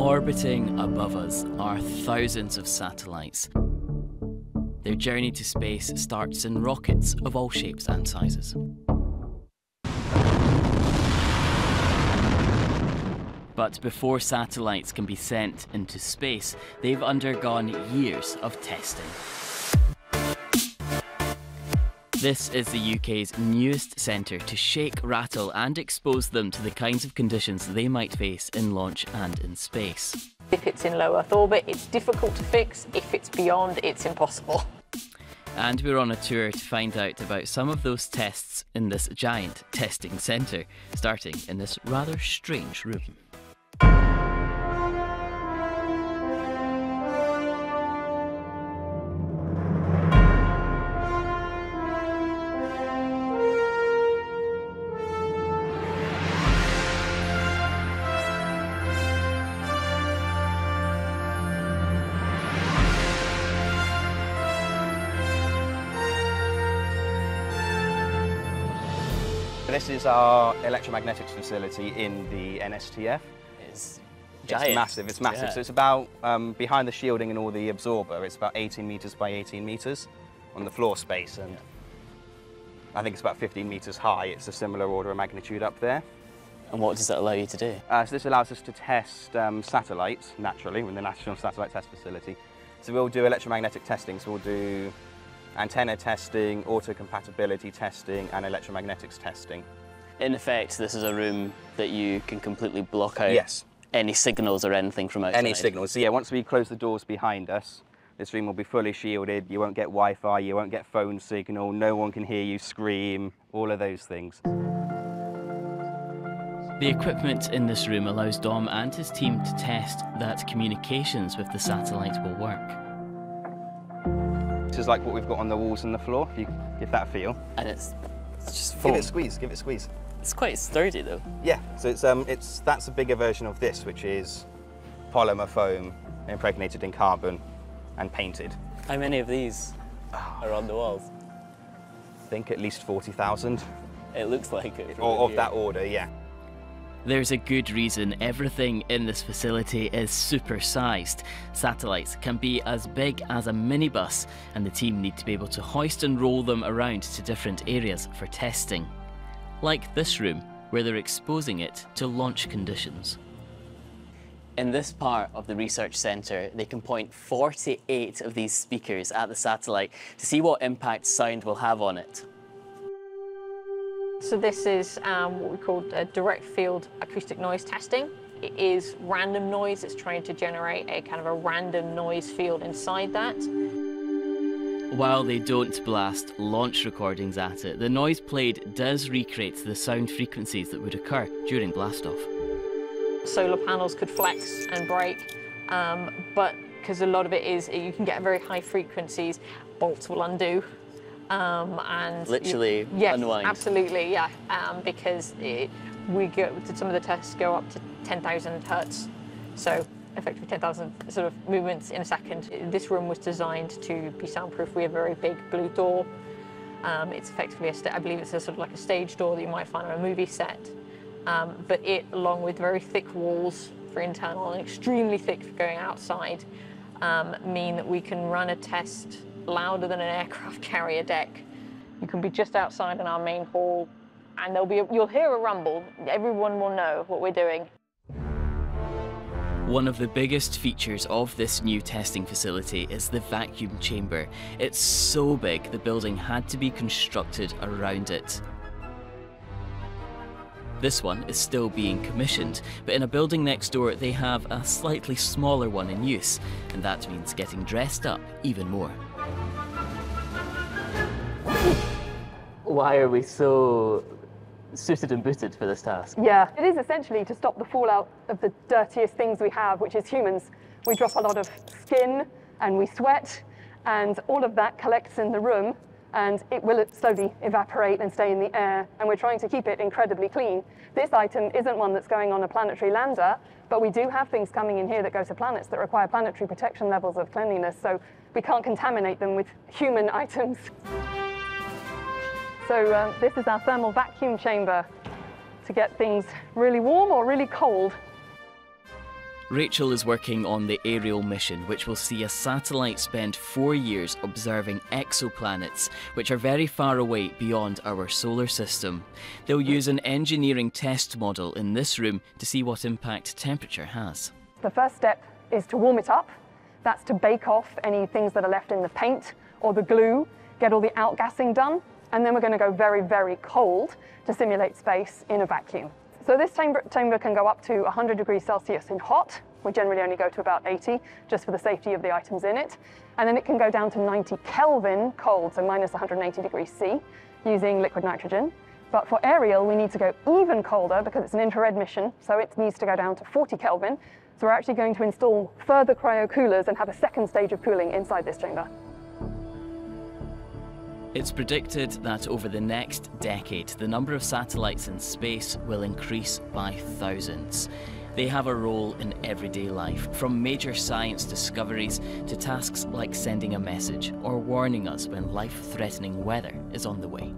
Orbiting above us are thousands of satellites. Their journey to space starts in rockets of all shapes and sizes. But before satellites can be sent into space, they've undergone years of testing. This is the UK's newest centre to shake, rattle, and expose them to the kinds of conditions they might face in launch and in space. If it's in low Earth orbit, it's difficult to fix. If it's beyond, it's impossible. And we're on a tour to find out about some of those tests in this giant testing centre, starting in this rather strange room. This is our electromagnetics facility in the NSTF. It's It's massive, it's massive. Yeah. So it's about, um, behind the shielding and all the absorber, it's about 18 metres by 18 metres on the floor space. And I think it's about 15 metres high. It's a similar order of magnitude up there. And what does that allow you to do? Uh, so this allows us to test um, satellites, naturally, with the National Satellite Test Facility. So we'll do electromagnetic testing. So we'll do antenna testing, auto-compatibility testing, and electromagnetics testing. In effect, this is a room that you can completely block out Yes. any signals or anything from outside. Any signals. So yeah, once we close the doors behind us, this room will be fully shielded. You won't get Wi-Fi, you won't get phone signal, no one can hear you scream, all of those things. The equipment in this room allows Dom and his team to test that communications with the satellite will work. This is like what we've got on the walls and the floor, if you give that a feel. And it's, it's just Give it a squeeze, give it a squeeze. It's quite sturdy though. Yeah, so it's, um, it's, that's a bigger version of this, which is polymer foam impregnated in carbon and painted. How many of these are on the walls? I think at least 40,000, It looks like it. or of here. that order, yeah. There's a good reason everything in this facility is supersized. Satellites can be as big as a minibus, and the team need to be able to hoist and roll them around to different areas for testing. Like this room, where they're exposing it to launch conditions. In this part of the research centre, they can point 48 of these speakers at the satellite to see what impact sound will have on it. So this is um, what we call direct field acoustic noise testing. It is random noise. It's trying to generate a kind of a random noise field inside that. While they don't blast launch recordings at it, the noise played does recreate the sound frequencies that would occur during blastoff. Solar panels could flex and break, um, but because a lot of it is you can get very high frequencies, bolts will undo. Um, and you- Literally yes, unwind. absolutely, yeah. Um, because it, we go some of the tests go up to 10,000 hertz, so effectively 10,000 sort of movements in a second. This room was designed to be soundproof. We have a very big blue door. Um, it's effectively a I believe it's a sort of like a stage door that you might find on a movie set. Um, but it, along with very thick walls for internal and extremely thick for going outside, um, mean that we can run a test louder than an aircraft carrier deck. You can be just outside in our main hall, and there'll be a, you'll hear a rumble. Everyone will know what we're doing. One of the biggest features of this new testing facility is the vacuum chamber. It's so big the building had to be constructed around it. This one is still being commissioned, but in a building next door they have a slightly smaller one in use, and that means getting dressed up even more. Why are we so suited and booted for this task? Yeah, it is essentially to stop the fallout of the dirtiest things we have, which is humans. We drop a lot of skin and we sweat, and all of that collects in the room and it will slowly evaporate and stay in the air, and we're trying to keep it incredibly clean. This item isn't one that's going on a planetary lander, but we do have things coming in here that go to planets that require planetary protection levels of cleanliness, so we can't contaminate them with human items. So uh, this is our thermal vacuum chamber to get things really warm or really cold. Rachel is working on the Ariel mission, which will see a satellite spend four years observing exoplanets, which are very far away beyond our solar system. They'll use an engineering test model in this room to see what impact temperature has. The first step is to warm it up. That's to bake off any things that are left in the paint or the glue, get all the outgassing done, and then we're going to go very, very cold to simulate space in a vacuum. So this chamber, chamber can go up to 100 degrees Celsius in hot. We generally only go to about 80 just for the safety of the items in it. And then it can go down to 90 Kelvin cold, so minus 180 degrees C, using liquid nitrogen. But for Ariel, we need to go even colder because it's an infrared mission, so it needs to go down to 40 Kelvin. So we're actually going to install further cryo coolers and have a second stage of cooling inside this chamber. It's predicted that over the next decade, the number of satellites in space will increase by thousands. They have a role in everyday life, from major science discoveries to tasks like sending a message or warning us when life threatening weather is on the way.